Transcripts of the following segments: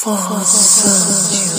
放肆。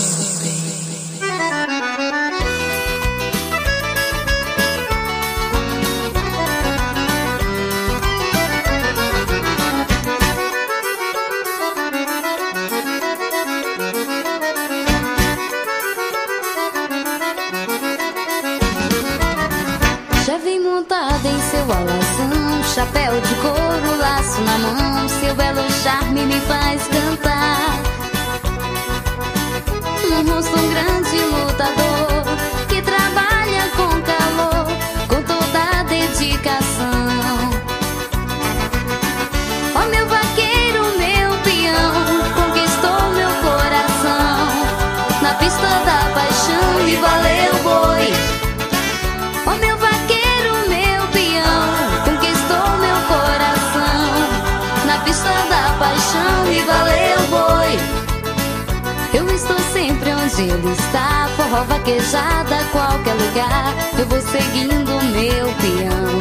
Ele está forró vaquejada Qualquer lugar. Eu vou seguindo meu peão.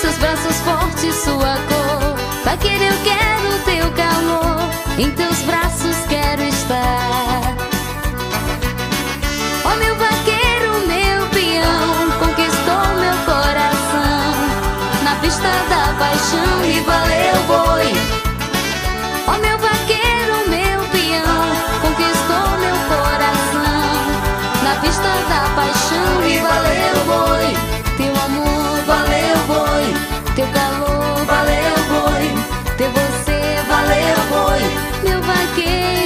Seus braços fortes, sua cor. Vaqueiro eu quero teu calor. Em teus braços quero estar. Ó oh, meu vaqueiro, meu peão Conquistou meu coração. Na pista da paixão e valeu boi paixão e valeu boi, teu amor valeu boi, teu calor valeu boi, teu você valeu boi, meu vaqueiro.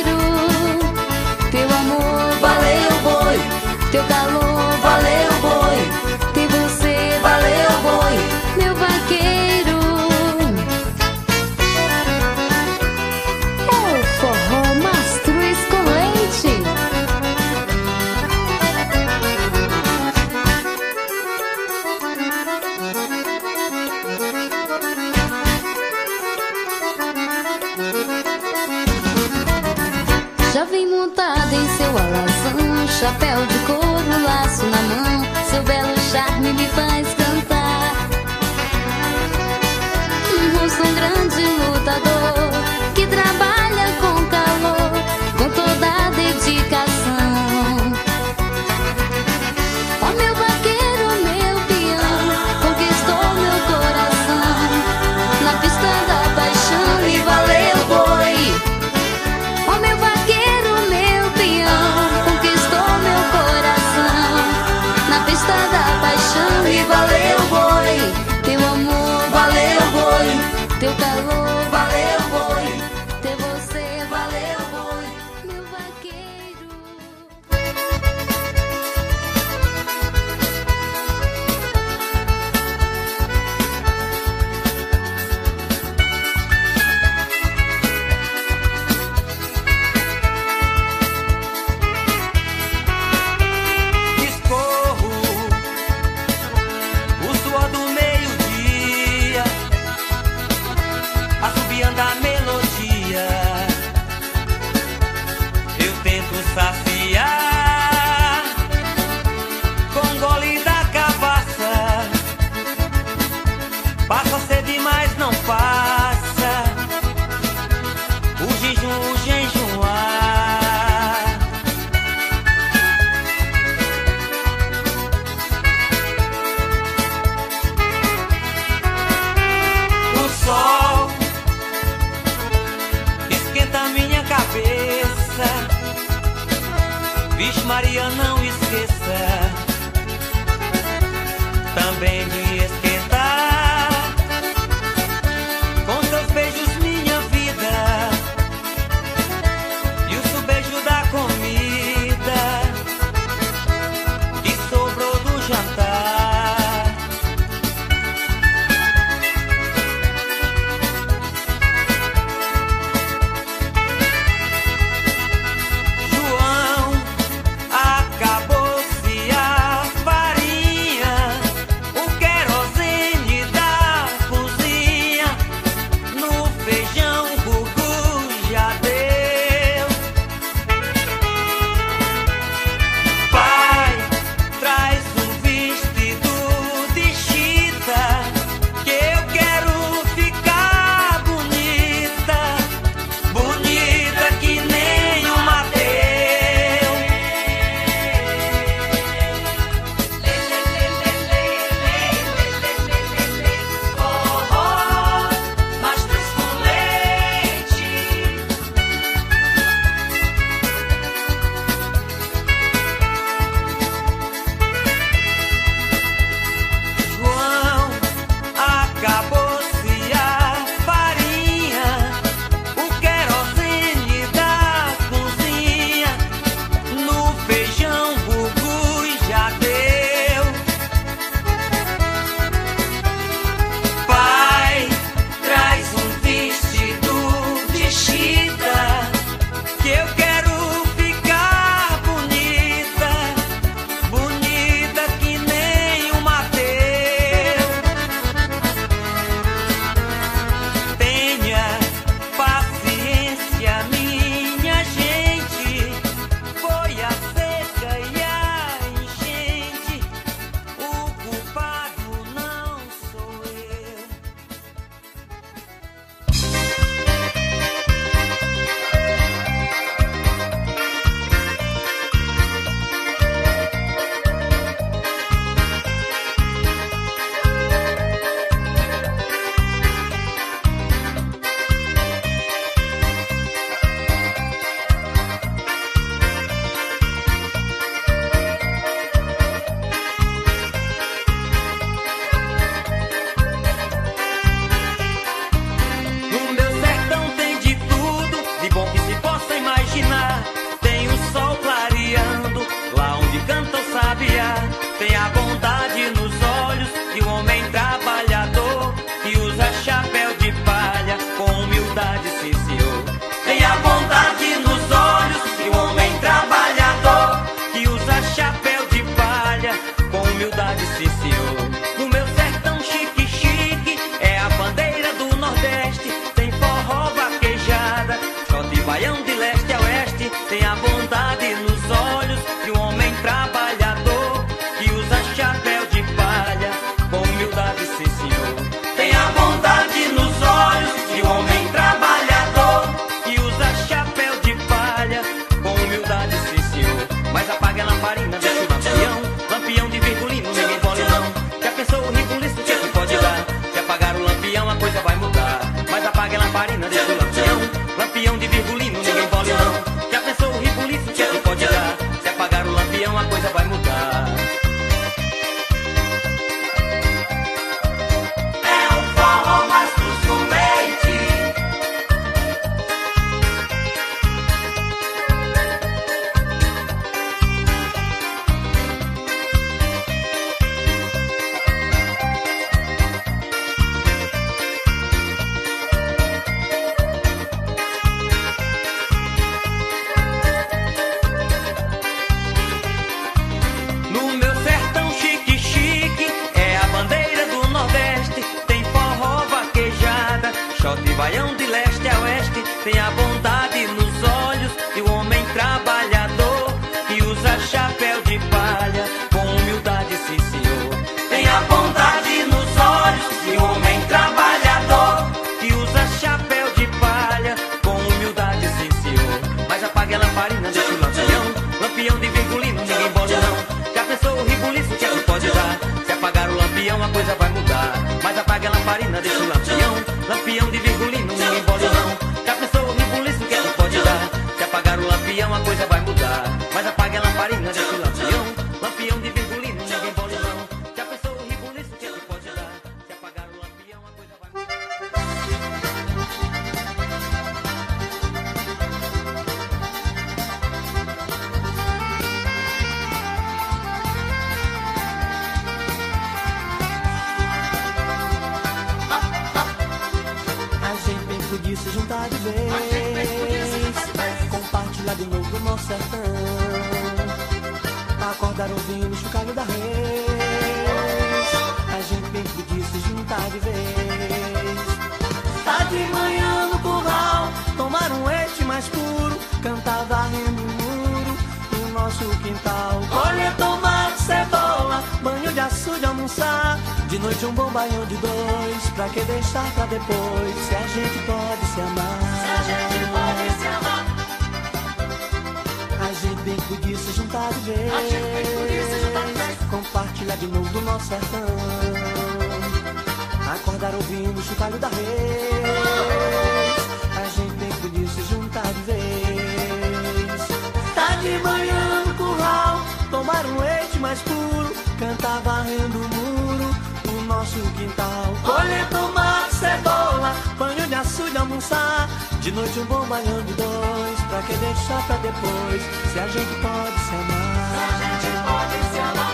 mais puro, canta varrendo o muro, o nosso quintal. Colher tomate, cebola, é banho de açúcar, almoçar, de noite um bom banhão de dois, pra que deixar pra depois, se a gente pode se amar. Se a gente pode se amar.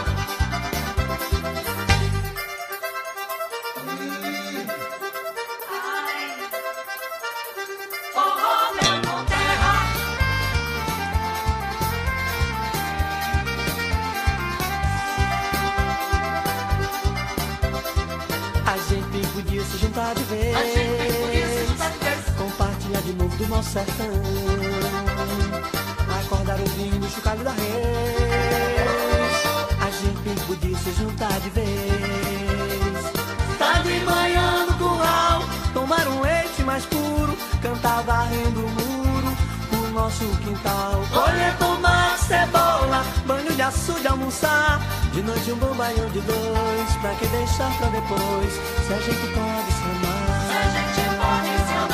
sertão. Acordar ouvindo o chocalho da rede, A gente podia se juntar de vez. Tá de manhã no curral, tomar um leite mais puro. Cantar varrendo o muro, o nosso quintal. Olha tomar cebola, é banho de açude, almoçar. De noite um bom banho de dois, pra que deixar pra depois? Se a gente pode se amar. Se a gente pode se amar.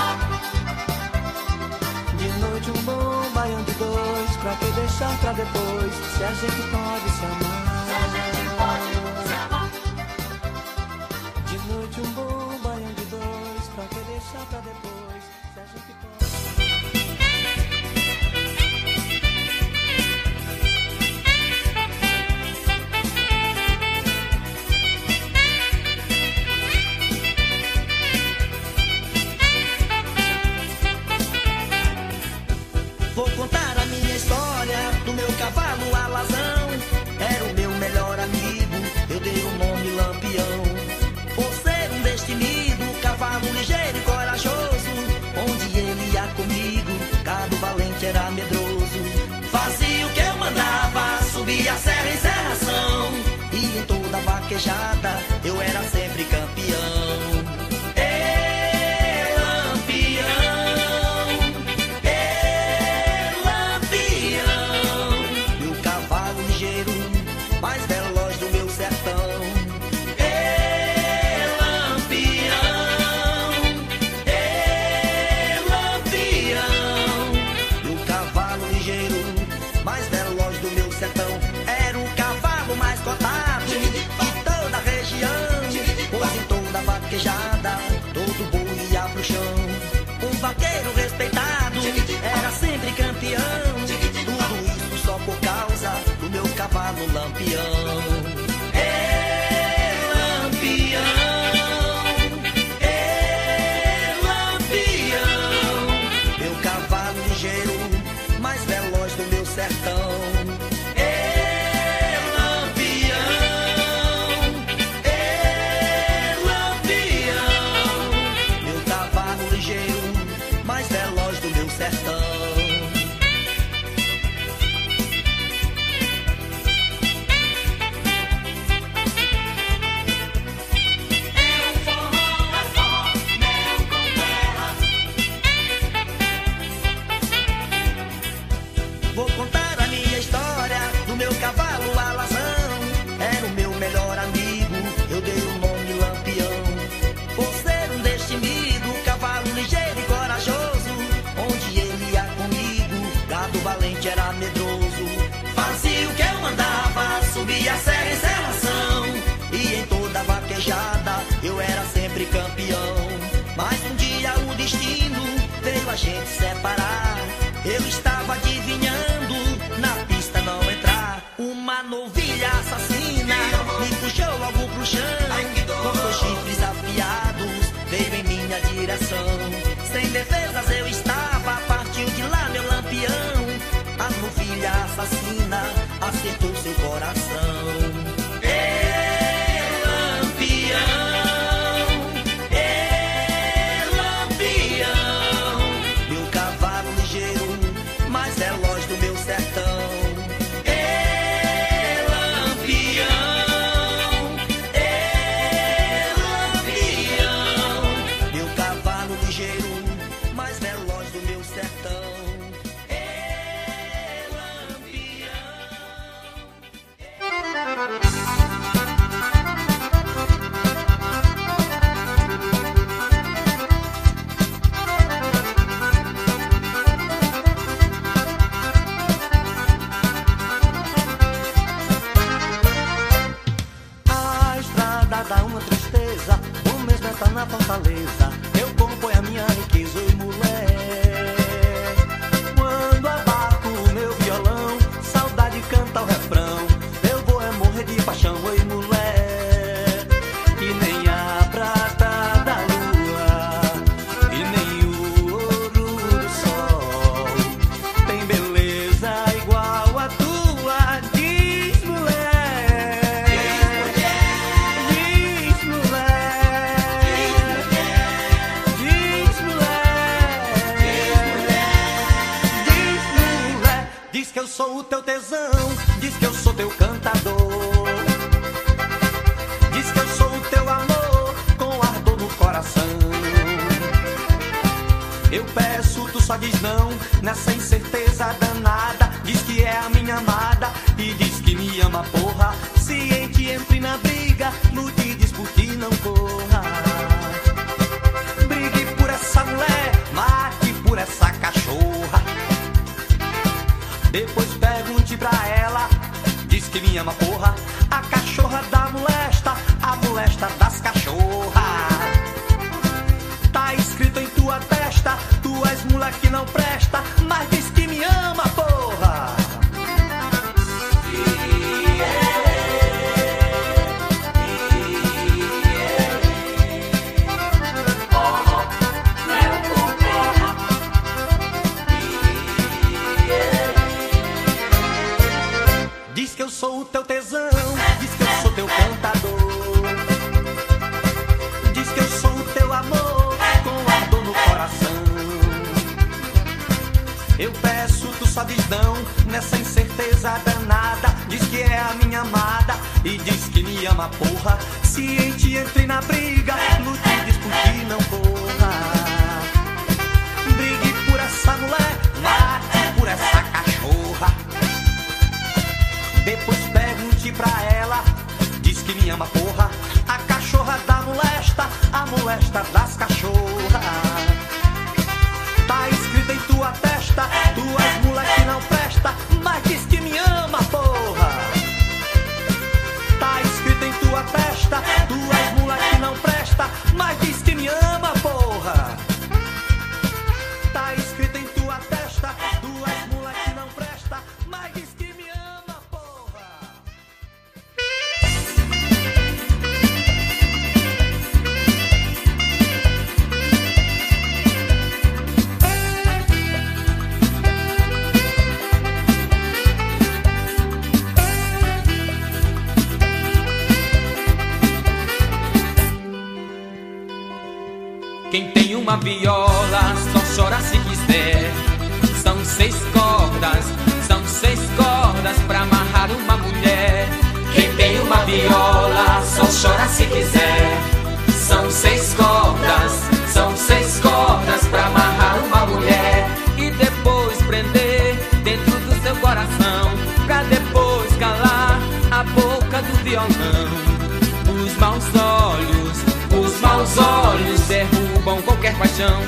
depois, pra que deixar pra depois? Se a gente pode se amar. subías Algo pro chão. Com dois chifres afiados, veio em minha direção. Sem defesas eu estava, partiu de lá meu lampião. A novilha assassina acertou seu coração. Depois pergunte pra ela, diz que me ama porra. A cachorra da molesta, a molesta das cachorras. Tá escrito em tua testa, tu és mula que não presta, mas diz me ama, porra. Ciente, entre na briga, lute, discutir, não corra. Brigue por essa mulher, mate por essa cachorra. Depois pergunte pra ela, diz que me ama, porra. A cachorra da molesta, a molesta da viola só chora se quiser. São seis cordas, são seis cordas pra amarrar uma mulher e depois prender dentro do seu coração, pra depois calar a boca do violão. Os maus olhos, os maus olhos derrubam qualquer paixão.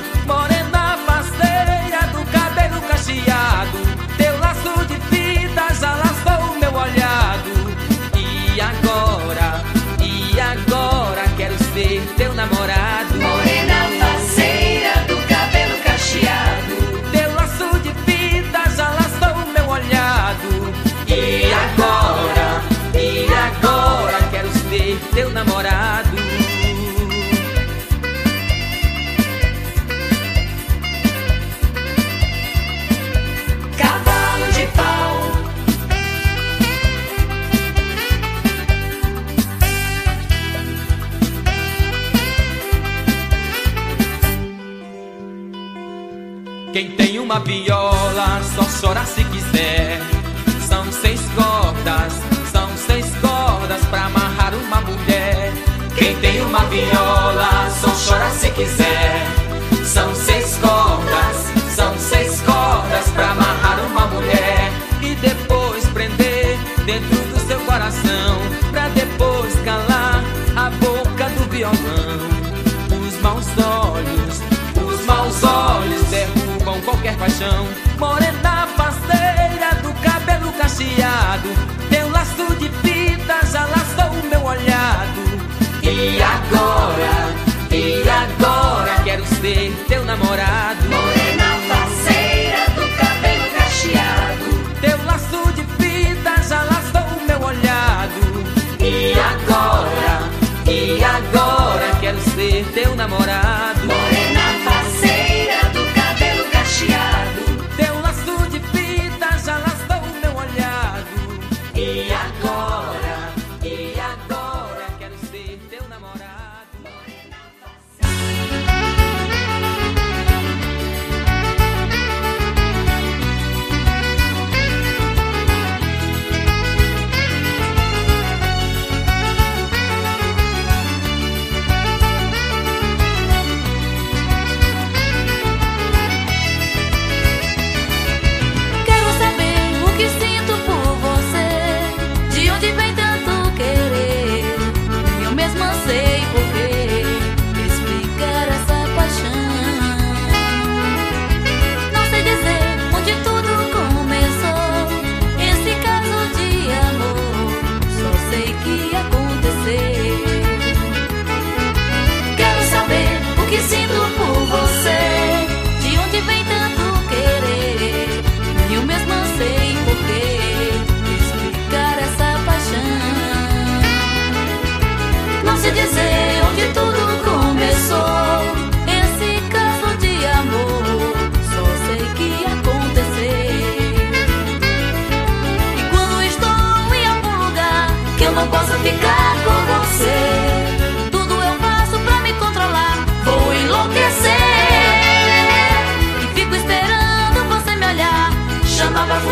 chora se quiser. São seis cordas, são seis cordas pra amarrar uma mulher. Quem tem uma viola só chora se quiser. São seis cordas, são seis cordas pra amarrar uma mulher. E depois prender dentro do seu coração. Pra depois calar a boca do violão. Os maus olhos, os maus olhos derrubam qualquer paixão. Morena agora, e agora quero ser teu namorado.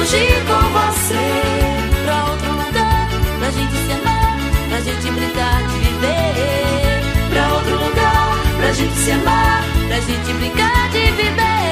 fugir com você pra outro lugar, pra gente se amar, pra gente brincar de viver. Pra outro lugar, pra gente se amar, pra gente brincar de viver.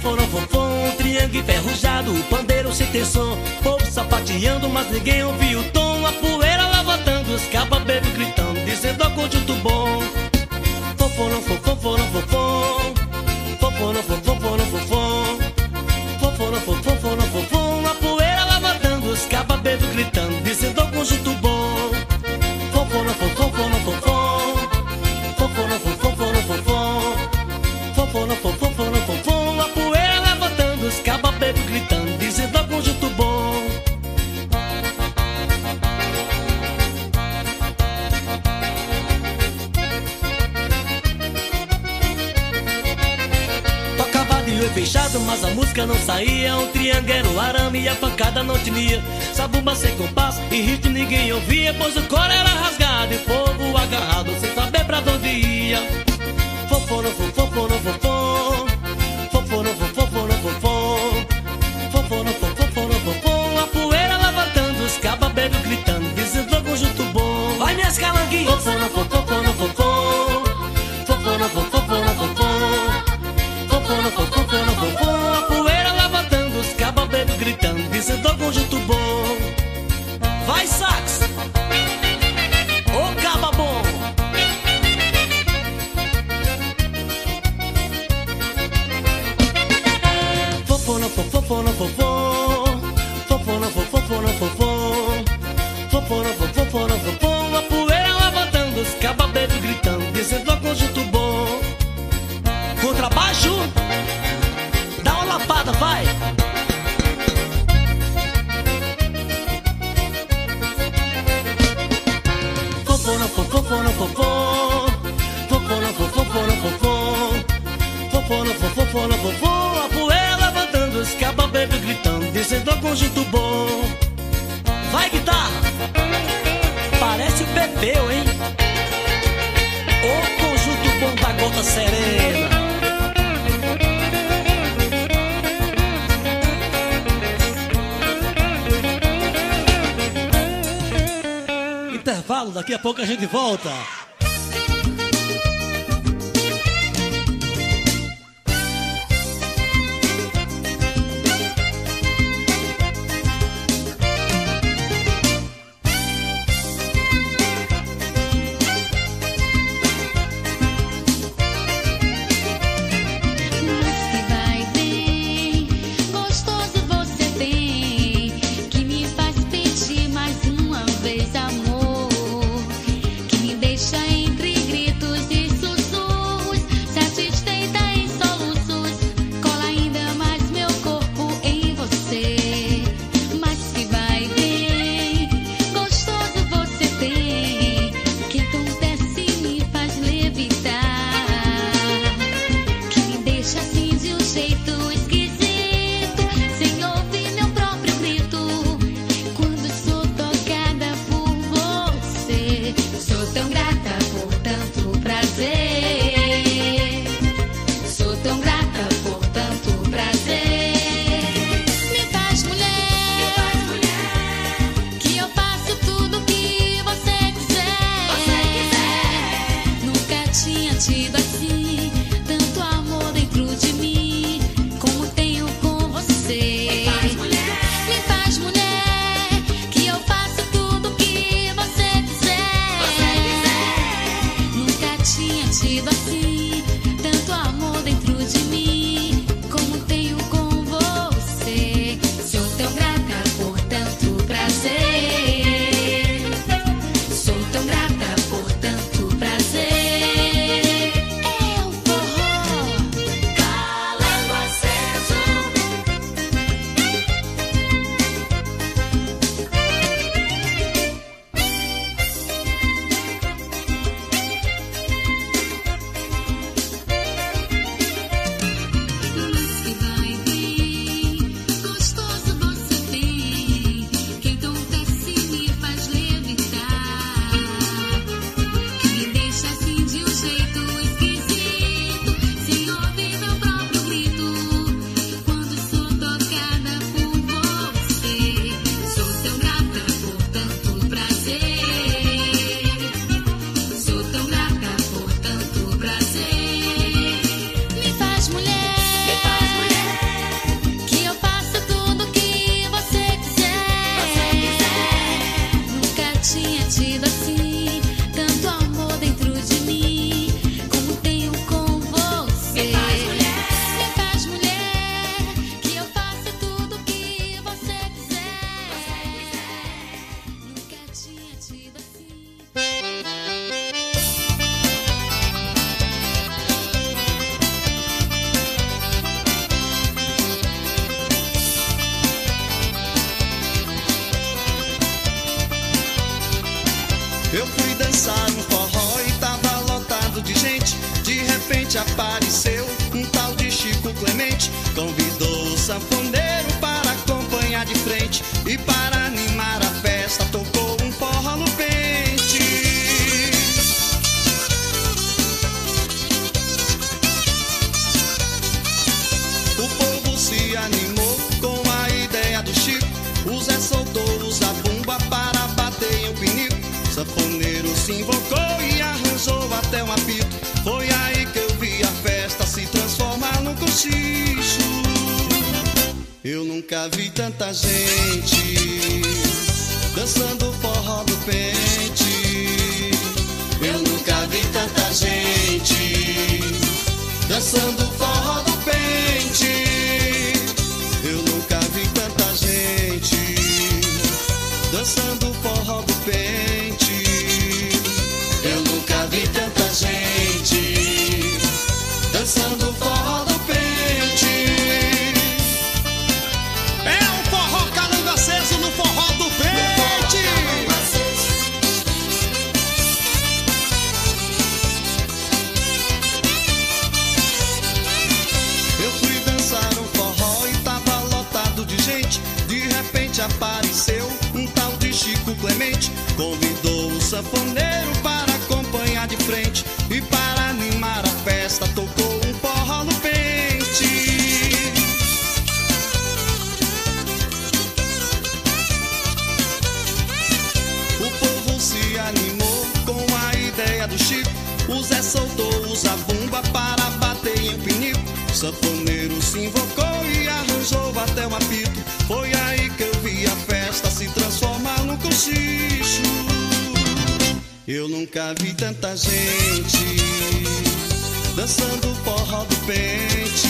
forão, triângulo enferrujado, o pandeiro sem tem som, povo sapateando, mas ninguém ouviu o tom, a poeira lavatando, os cabas gritando, dizendo ao conjunto bom. Foforão, fofão, forão, fofão, foforão, fofão, forão, fofão, foforão, fofão, forão, fofão, a poeira lavatando, os cabas gritando, dizendo ao conjunto bom. tremia, pancada não tinha Sabumba sem compasso e ritmo ninguém ouvia Pois o coro era rasgado e o povo agarrado. A poeira levantando, os caba gritando, dizendo algum conjunto bom. Vai guitarra! Parece o Pepeu, hein? O conjunto bom da gota serena. intervalo, daqui a pouco a gente volta. See the sea. já vi tanta gente dançando forró do pente. Eu nunca vi tanta gente dançando forró do pente. convidou o sapão Nunca vi tanta gente dançando forró do pente.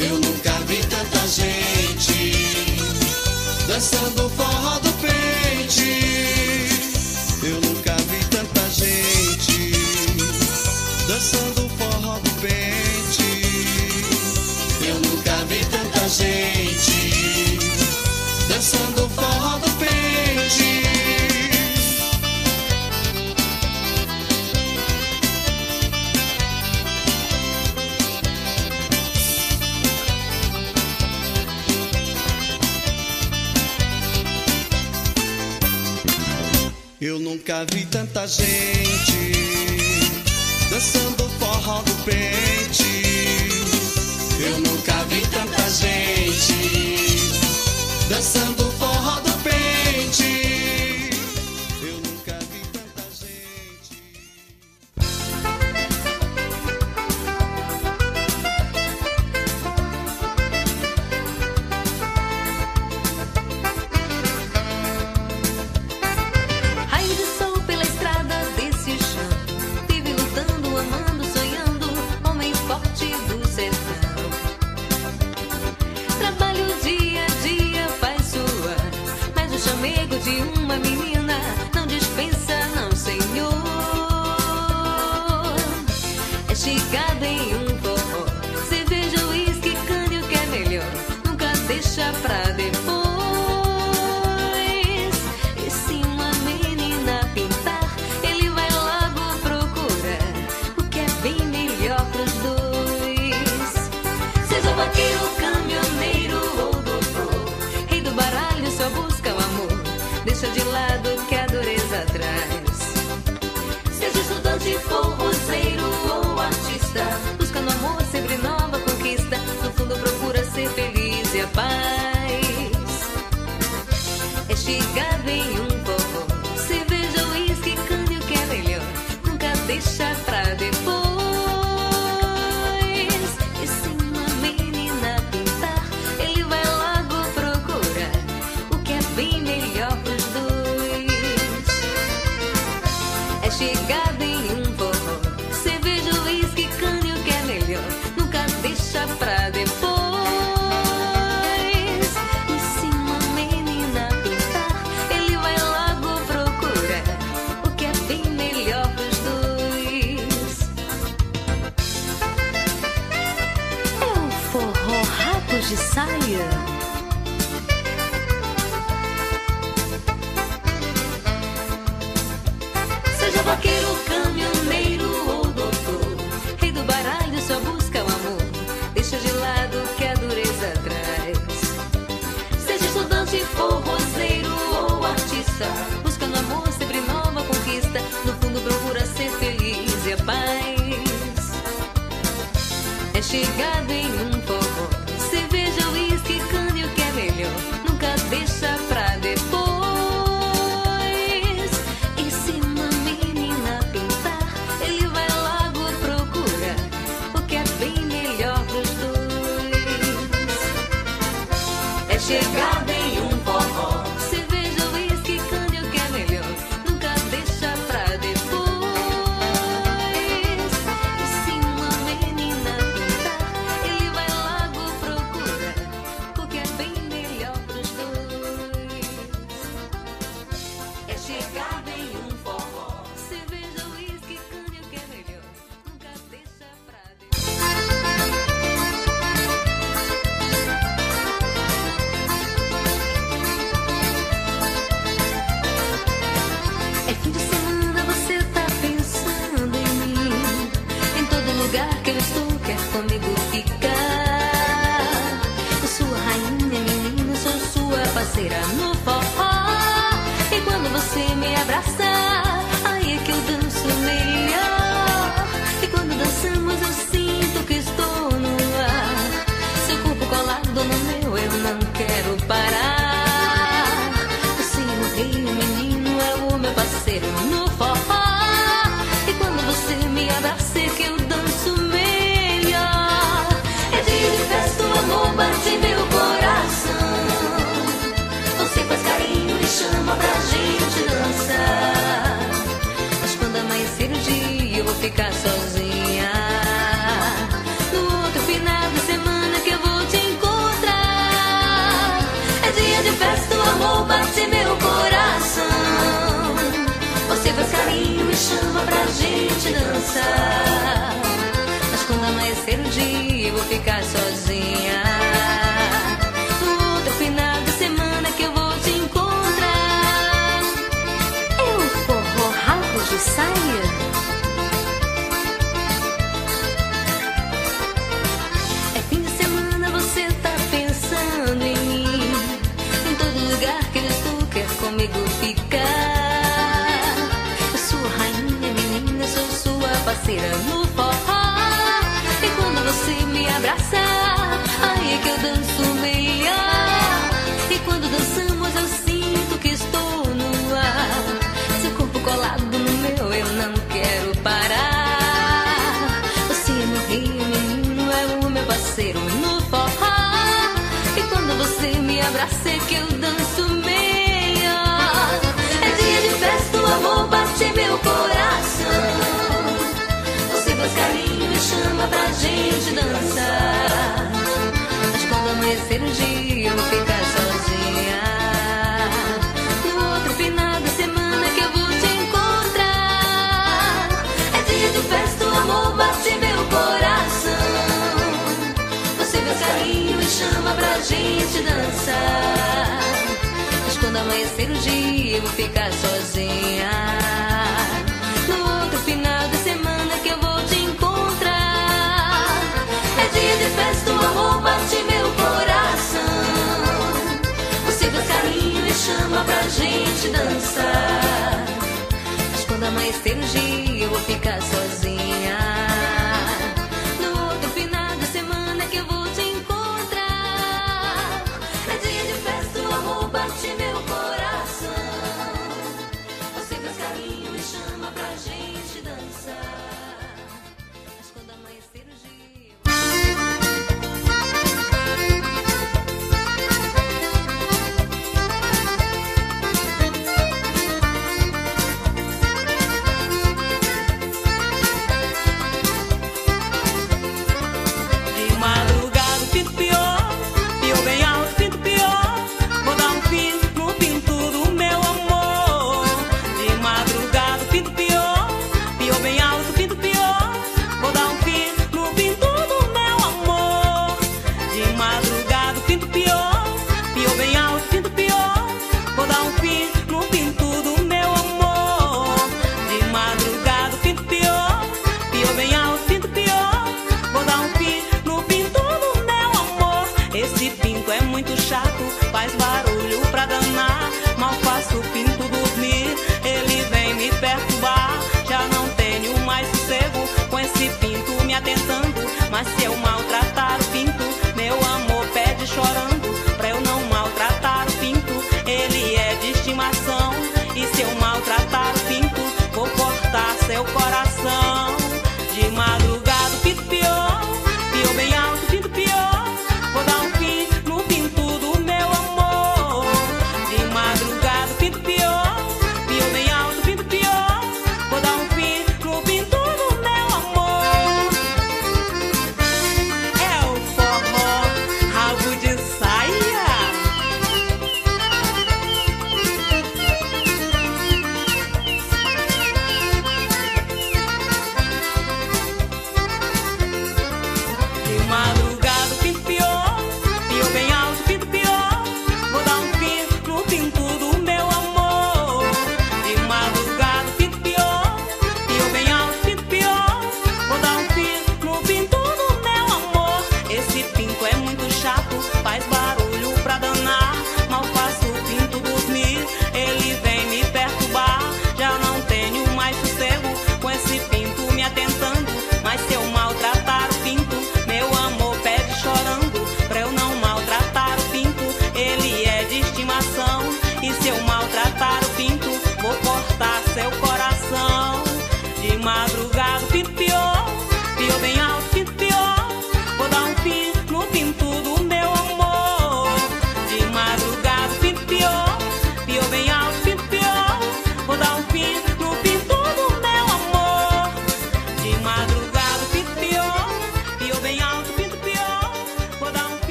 Eu nunca vi tanta gente dançando forró do pente. Nunca vi tanta gente dançando forró do pente. ficar sozinha. No outro final de semana que eu vou te encontrar. É dia de festa, o amor bate meu coração. Você faz carinho e chama pra gente dançar. que eu danço meia. É dia de festa, o amor bate meu coração. Você faz carinho e chama pra gente dançar. Mas quando amanhecer o um dia, eu ficar sozinha. No outro final da semana que eu vou te encontrar. É dia de festa, o amor bate meu coração. Você faz carinho e chama pra gente dançar amanhecer o dia eu vou ficar sozinha. No outro final de semana que eu vou te encontrar. É dia de festa, tua roupa de meu coração. Você faz carinho e chama pra gente dançar. Mas quando amanhecer o dia eu vou ficar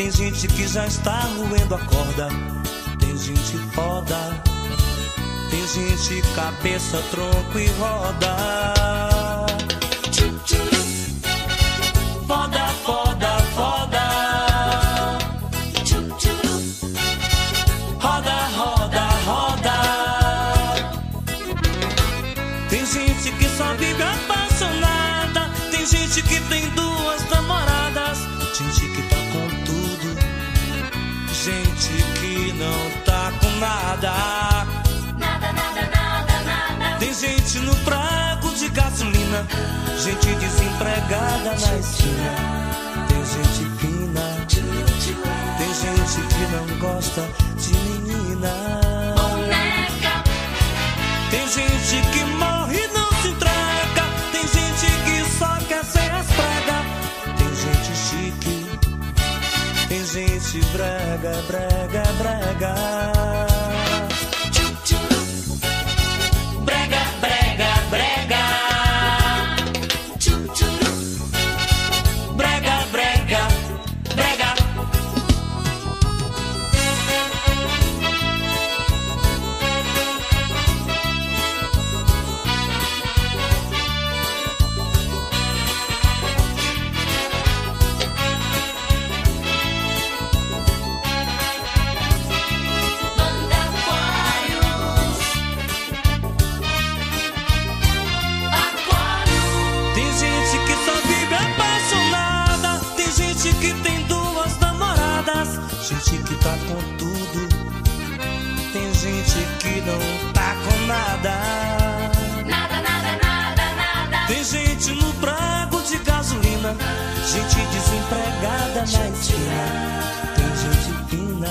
Tem gente que já está roendo a corda, tem gente foda, tem gente cabeça, tronco e roda. Gente que não tá com nada. Nada, nada, nada, nada. Tem gente no prago de gasolina, gente desempregada na esquina. Tem gente fina, tem gente que não gosta de menina. Boneca, Tem gente que morre brega, brega, brega. Desempregada na esquina. Tem gente fina,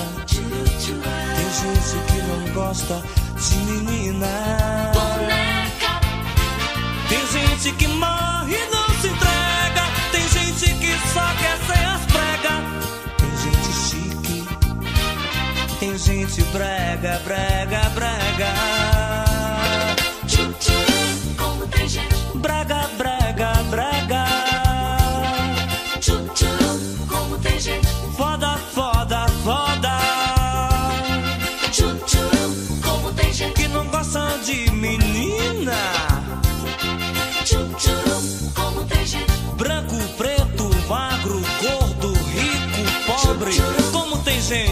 tem gente que não gosta de menina. Boneca, Tem gente que morre e não se entrega. Tem gente que só quer ser as pregas. Tem gente chique, tem gente brega, brega, brega. tchu, tchu. Como tem gente. Brega, brega.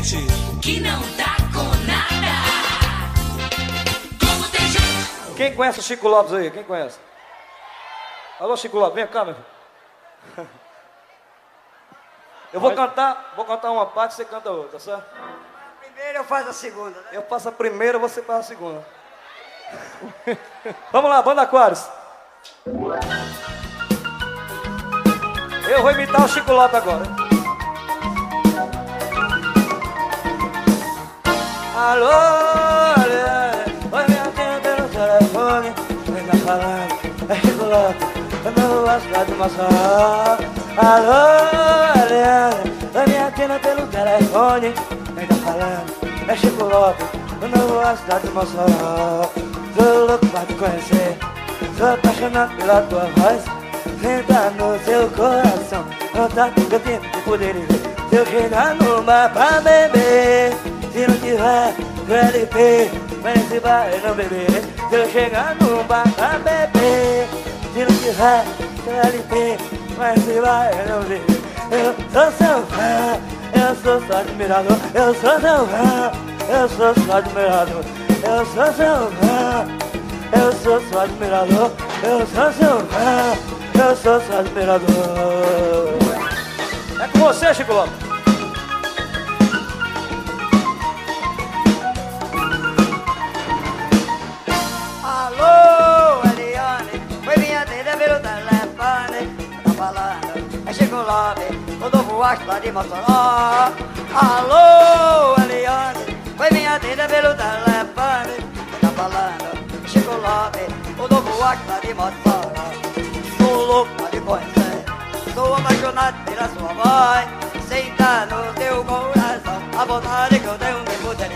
Gente? Que não tá com nada. Como tem gente. Quem conhece o Chico Lopes aí? Quem conhece? Alô, Chico Lopes, vem cá, meu filho. Eu vou cantar, vou cantar uma parte, você canta outra, tá certo? Primeiro eu faço a segunda, né? Eu faço a primeira, você faz a segunda. Vamos lá, Banda Aquários. Eu vou imitar o Chico Lopes agora. Alô, Aliane, oi me atenda pelo telefone, quem tá falando é Chico Lopes, eu não vou cidade de Maceió. Alô, Aliane, oi me atenda pelo telefone, quem tá falando é Chico Lopes, eu não vou cidade de Maceió. Sou louco pra te conhecer, sou apaixonado pela tua voz, senta no seu coração, vontade que eu tenho de poder. Eu chegar no bar pra beber, se não tiver no LP, vai nesse bar não beber. Se eu chegar no bar pra beber, se não tiver no LP, vai nesse bar não beber. Eu sou seu fã, eu sou seu admirador, eu sou seu fã, eu sou seu admirador, eu sou seu fã, eu sou seu admirador, eu sou seu fã, eu sou seu admirador. É com você, Chico Lopes. É Chico Lopes, o novo astro lá de Mossoró. Alô, Eliane, foi minha atender pelo telefone. Tá falando, Chico Lopes, o novo astro lá de Mossoró. Sou louco pra te conhecer, sou apaixonado pela sua voz. Senta no teu coração, a vontade que eu tenho de poder.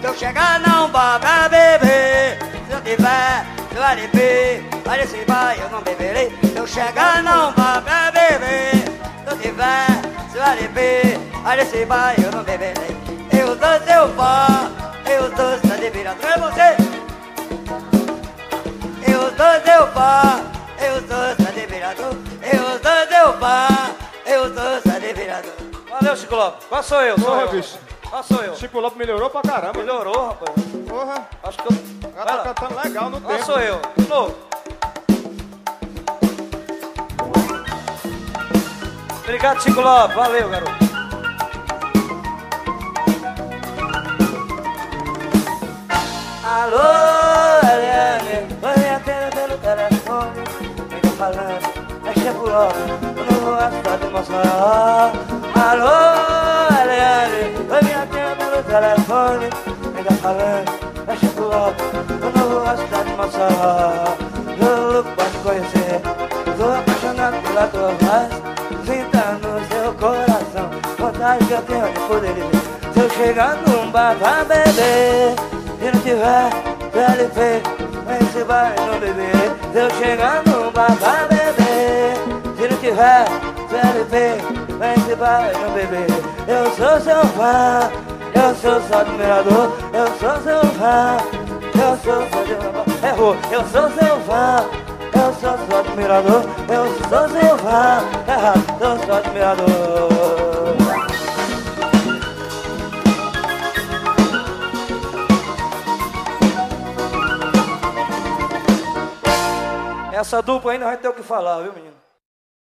Se eu chegar não vá pra beber Se eu tiver seu LP Vai nesse bar eu não beberei Se eu chegar não vá pra beber Se eu tiver LP Vai nesse bar eu não beberei Eu sou seu fã Eu sou seu admirador É você Eu sou seu fã Eu sou seu admirador Eu sou seu fã Eu sou seu admirador Valeu, Chico Lopes. Qual sou eu? Sou Porra, eu. bicho. Qual sou eu? Chico Lopes melhorou pra caramba. Melhorou, rapaz. Porra, Acho que eu. o cara tá cantando legal no Qual tempo. sou eu? De novo. Obrigado, Chico Lopes. Valeu, garoto. Alô, Eliane, oi, me atenda pelo telefone. Tá falando é Chico Lopes, eu não vou gastar de Mossoró. Alô, Eliane, oi, me atenda pelo telefone. Tá falando é Chico Lopes, eu não vou gastar de Mossoró. Eu louco pra te conhecer, tô apaixonado pela tua voz. Sinta no seu coração, vontade que eu tenho de poder lhe ver. Se eu chegar num bar pra beber Se não tiver PLP Vem se vai não beber Se eu chegar num bar pra beber Se não tiver PLP Vem se vai não beber Eu sou seu fã Eu sou seu admirador Eu sou seu fã Eu sou seu fã Errou Eu sou seu fã eu sou seu admirador, eu sou seu fã, eu sou admirador. Essa dupla ainda vai ter o que falar, viu, menino?